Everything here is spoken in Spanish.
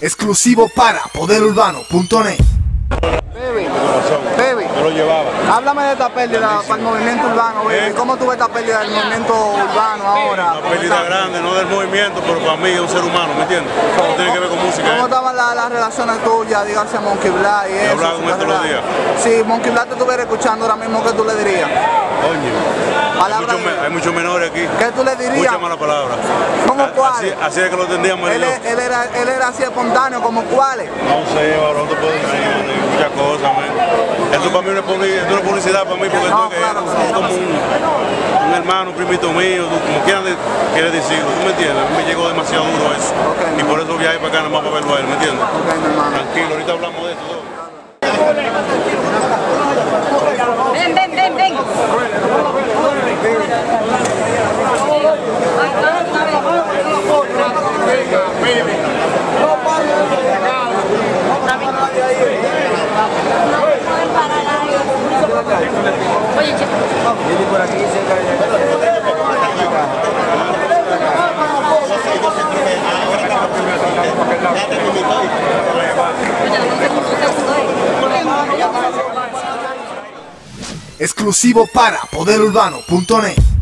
Exclusivo para poderurbano.net. Baby, baby, Yo lo llevaba. háblame de esta pérdida para el movimiento urbano, baby. ¿Eh? ¿Cómo tú ves esta pérdida del movimiento urbano ahora? Una pérdida grande, no del movimiento, pero para mí es un ser humano, ¿me entiendes? No tiene que ver con música. ¿Cómo ¿eh? estaban la- las relaciones tuyas, dígase Monkey Black y eso? hablado con él todos los días. Si Monkey Black te estuviera escuchando ahora mismo, ¿qué tú le dirías? Hay muchos, me- hay muchos menores aquí. ¿Qué tú le dirías? Muchas malas palabras. ¿Cómo cuáles? Así, así es que lo entendíamos él Él, es- era, él era así espontáneo, como cuáles. No sé, ahora no te puedo decir muchas cosas, man. Esto para mí no es no es publicidad para mí, porque No, esto es, claro. es como un, un hermano, un primito mío, como quieran quieres decirlo, ¿tú me entiendes? A mí me llegó demasiado duro eso. Y por eso viajé para acá nada más para verlo a él, ¿me entiendes? Ok, mi hermano. Tranquilo, ahorita hablamos de esto. Exclusivo para poderurbano.net.